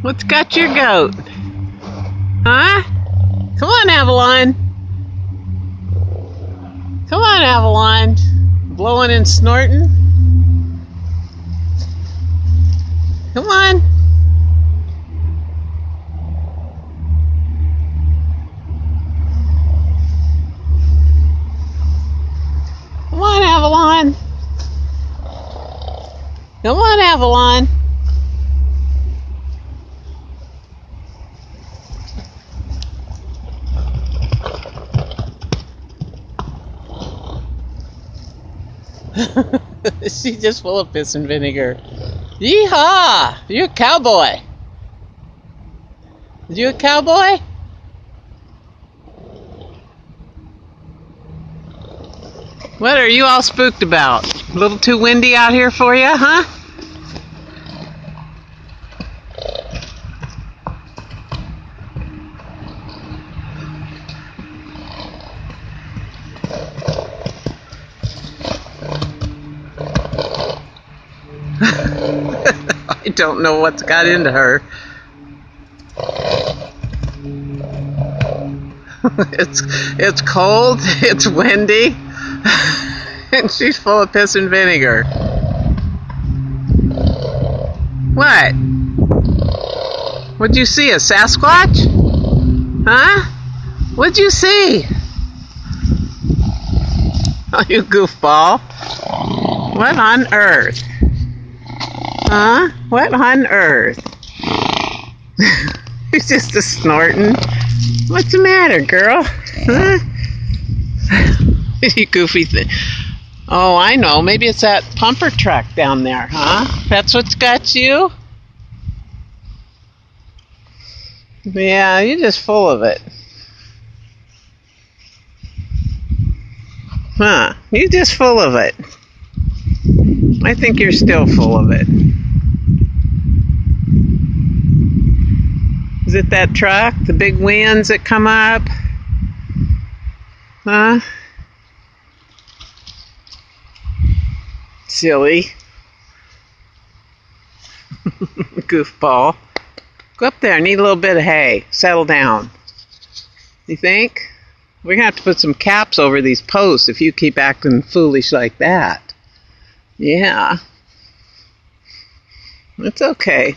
What's got your goat? Huh? Come on, Avalon. Come on, Avalon. Blowing and snorting. Come on. Come on, Avalon. Come on, Avalon. She's just full of piss and vinegar. Yeehaw! You a cowboy. You a cowboy? What are you all spooked about? A little too windy out here for you, huh? I don't know what's got into her. it's it's cold, it's windy, and she's full of piss and vinegar. What? What'd you see? A Sasquatch? Huh? What'd you see? Oh, you goofball. What on earth? Huh? What on earth? He's just a snorting. What's the matter, girl? Huh? you goofy thing. Oh, I know. Maybe it's that pumper truck down there, huh? That's what's got you? Yeah, you're just full of it. Huh? You're just full of it. I think you're still full of it. Is it that truck? The big winds that come up? Huh? Silly. Goofball. Go up there, need a little bit of hay. Settle down. You think? We're going to have to put some caps over these posts if you keep acting foolish like that. Yeah. It's okay.